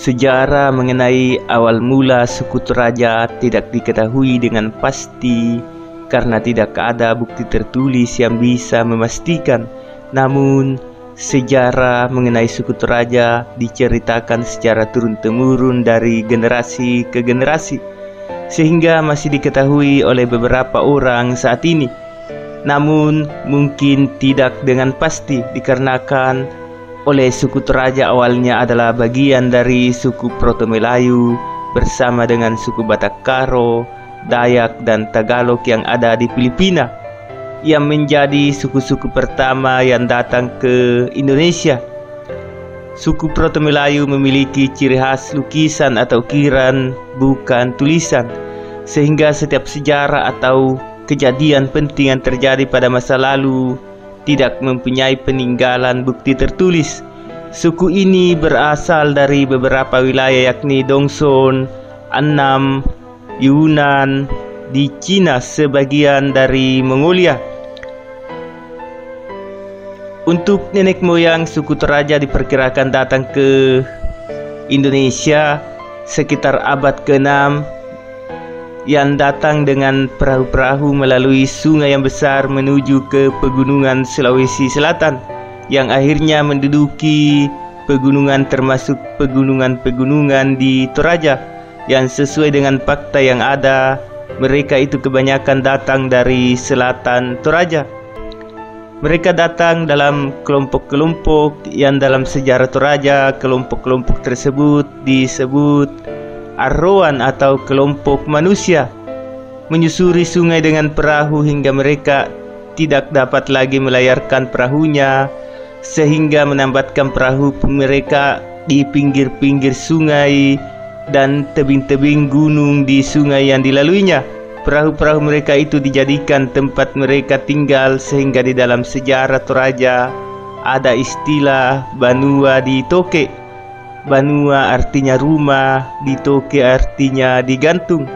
Sejarah mengenai awal mula suku Toraja tidak diketahui dengan pasti karena tidak ada bukti tertulis yang bisa memastikan. Namun, sejarah mengenai suku Toraja diceritakan secara turun-temurun dari generasi ke generasi sehingga masih diketahui oleh beberapa orang saat ini. Namun, mungkin tidak dengan pasti dikarenakan oleh suku Toraja awalnya adalah bagian dari suku Proto Melayu bersama dengan suku Batak Karo, Dayak dan Tagalog yang ada di Filipina yang menjadi suku-suku pertama yang datang ke Indonesia. Suku Proto Melayu memiliki ciri khas lukisan atau ukiran bukan tulisan sehingga setiap sejarah atau kejadian penting yang terjadi pada masa lalu tidak mempunyai peninggalan bukti tertulis. Suku ini berasal dari beberapa wilayah yakni Dongson, Annam, Yunan, di Cina sebagian dari Mongolia. Untuk nenek moyang suku Toraja diperkirakan datang ke Indonesia sekitar abad ke-6 yang datang dengan perahu-perahu melalui sungai yang besar menuju ke pegunungan Sulawesi Selatan yang akhirnya menduduki pegunungan termasuk pegunungan-pegunungan di Toraja yang sesuai dengan fakta yang ada mereka itu kebanyakan datang dari selatan Toraja. Mereka datang dalam kelompok-kelompok yang dalam sejarah Toraja kelompok-kelompok tersebut disebut arroan atau kelompok manusia menyusuri sungai dengan perahu hingga mereka tidak dapat lagi melayarkan perahunya sehingga menambatkan perahu mereka di pinggir-pinggir sungai dan tebing-tebing gunung di sungai yang dilaluinya. Perahu-perahu mereka itu dijadikan tempat mereka tinggal sehingga di dalam sejarah Toraja ada istilah Banua di Toke Banua artinya rumah, Ditoke artinya digantung.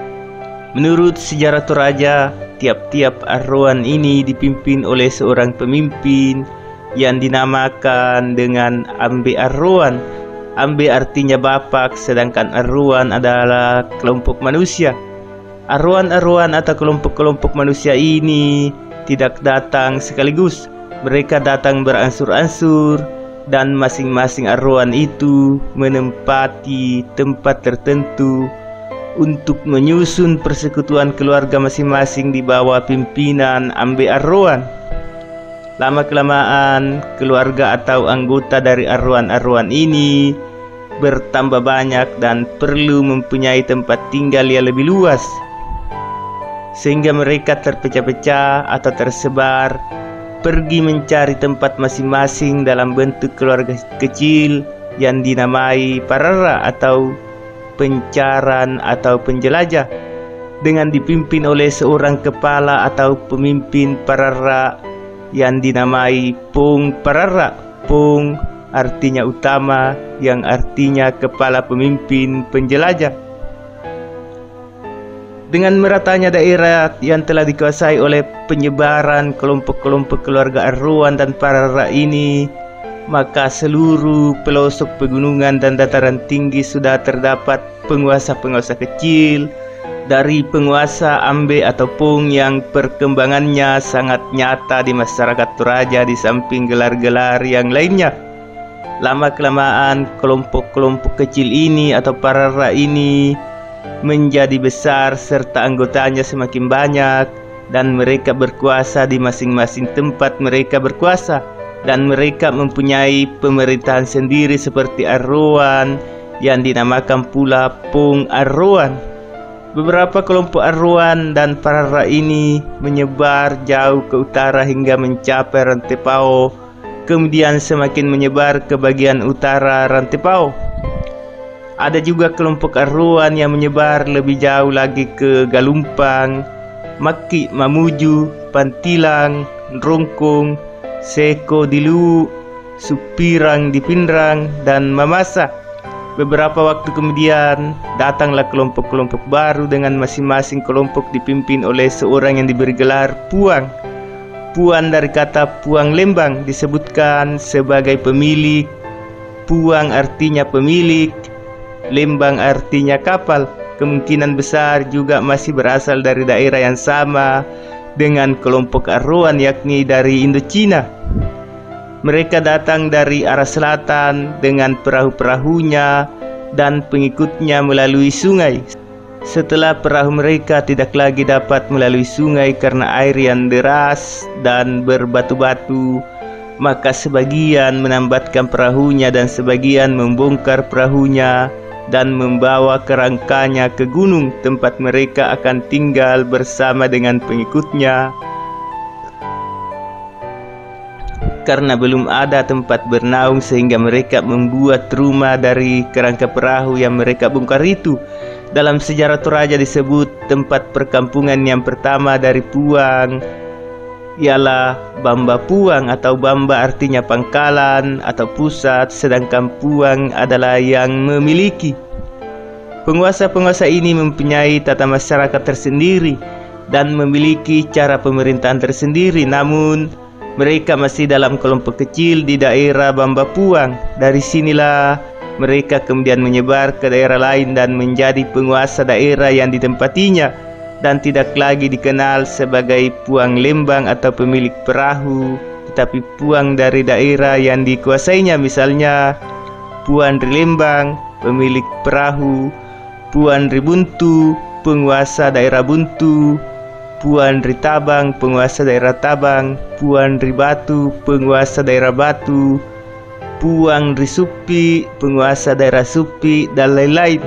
Menurut sejarah Toraja, tiap-tiap arroan ini dipimpin oleh seorang pemimpin yang dinamakan dengan Ambe Arroan. Ambe artinya bapak, sedangkan Arroan adalah kelompok manusia. Arroan-arroan atau kelompok-kelompok manusia ini tidak datang sekaligus. Mereka datang beransur-ansur dan masing-masing arwah itu menempati tempat tertentu untuk menyusun persekutuan keluarga masing-masing di bawah pimpinan Ambe Arroan. Lama-kelamaan, keluarga atau anggota dari arwan-arwan ini bertambah banyak dan perlu mempunyai tempat tinggal yang lebih luas. Sehingga mereka terpecah-pecah atau tersebar pergi mencari tempat masing-masing dalam bentuk keluarga kecil yang dinamai parara atau pencaran atau penjelajah dengan dipimpin oleh seorang kepala atau pemimpin parara yang dinamai Pung Parara. Pung artinya utama yang artinya kepala pemimpin penjelajah. Dengan meratanya daerah yang telah dikuasai oleh penyebaran kelompok-kelompok keluarga Arruan dan para ini, maka seluruh pelosok pegunungan dan dataran tinggi sudah terdapat penguasa-penguasa kecil dari penguasa Ambe atau Pung yang perkembangannya sangat nyata di masyarakat Toraja di samping gelar-gelar yang lainnya. Lama-kelamaan kelompok-kelompok kecil ini atau para ini menjadi besar serta anggotanya semakin banyak dan mereka berkuasa di masing-masing tempat mereka berkuasa dan mereka mempunyai pemerintahan sendiri seperti Arroan yang dinamakan pula Pung Arroan. Beberapa kelompok Arroan dan Parara ini menyebar jauh ke utara hingga mencapai Rantepao, kemudian semakin menyebar ke bagian utara Rantepao. Ada juga kelompok arruan yang menyebar lebih jauh lagi ke Galumpang, Maki, Mamuju, Pantilang, Rongkong, Seko Dilu, Supirang di Pindrang, dan Mamasa. Beberapa waktu kemudian datanglah kelompok-kelompok baru dengan masing-masing kelompok dipimpin oleh seorang yang diberi gelar Puang. Puan dari kata Puang Lembang disebutkan sebagai pemilik. Puang artinya pemilik Lembang artinya kapal. Kemungkinan besar juga masih berasal dari daerah yang sama dengan kelompok Arroan yakni dari Indochina. Mereka datang dari arah selatan dengan perahu-perahunya dan pengikutnya melalui sungai. Setelah perahu mereka tidak lagi dapat melalui sungai karena air yang deras dan berbatu-batu, maka sebagian menambatkan perahunya dan sebagian membongkar perahunya dan membawa kerangkanya ke gunung tempat mereka akan tinggal bersama dengan pengikutnya karena belum ada tempat bernaung sehingga mereka membuat rumah dari kerangka perahu yang mereka bongkar itu. Dalam sejarah Toraja disebut tempat perkampungan yang pertama dari Puang ialah Bamba Puang atau Bamba artinya pangkalan atau pusat sedangkan Puang adalah yang memiliki. Penguasa-penguasa ini mempunyai tata masyarakat tersendiri dan memiliki cara pemerintahan tersendiri namun mereka masih dalam kelompok kecil di daerah Bamba Puang. Dari sinilah mereka kemudian menyebar ke daerah lain dan menjadi penguasa daerah yang ditempatinya dan tidak lagi dikenal sebagai puang lembang atau pemilik perahu, tetapi puang dari daerah yang dikuasainya misalnya Puan Lembang, pemilik perahu, Puan Ribuntu, penguasa daerah Buntu, Puan Ritabang, penguasa daerah Tabang, Puan Ribatu, penguasa daerah Batu, Puang Risupi, penguasa daerah Supi, dan lain-lain.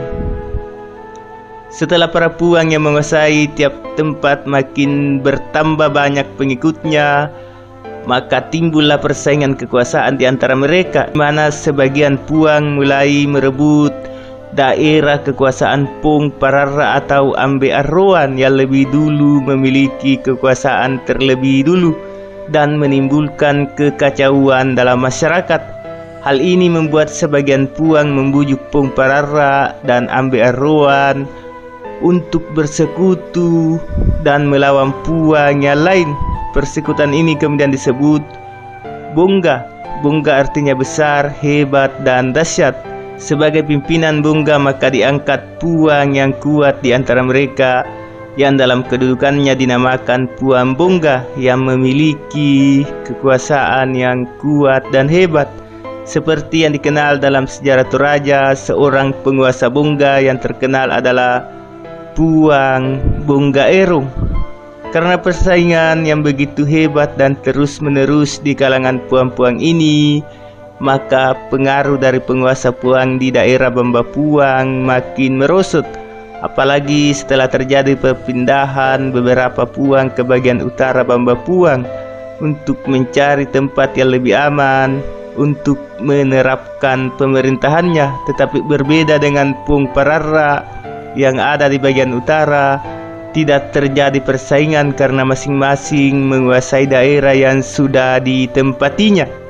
Setelah para puang yang menguasai tiap tempat makin bertambah banyak pengikutnya, maka timbullah persaingan kekuasaan di antara mereka, di mana sebagian puang mulai merebut daerah kekuasaan Pung Parara atau Ambe Arroan yang lebih dulu memiliki kekuasaan terlebih dulu dan menimbulkan kekacauan dalam masyarakat. Hal ini membuat sebagian puang membujuk Pung Parara dan Ambe Arroan untuk bersekutu dan melawan puang yang lain. Persekutuan ini kemudian disebut Bongga. Bongga artinya besar, hebat, dan dahsyat. Sebagai pimpinan Bunga maka diangkat Puang yang kuat di antara mereka yang dalam kedudukannya dinamakan Puan Bunga yang memiliki kekuasaan yang kuat dan hebat seperti yang dikenal dalam sejarah Toraja seorang penguasa Bunga yang terkenal adalah Puang Bunga Erung. Karena persaingan yang begitu hebat dan terus-menerus di kalangan puang-puang ini maka pengaruh dari penguasa Puang di daerah Bamba Puang makin merosot. Apalagi setelah terjadi perpindahan beberapa Puang ke bagian utara Bamba Puang untuk mencari tempat yang lebih aman untuk menerapkan pemerintahannya. Tetapi berbeda dengan Pung Parara yang ada di bagian utara tidak terjadi persaingan karena masing-masing menguasai daerah yang sudah ditempatinya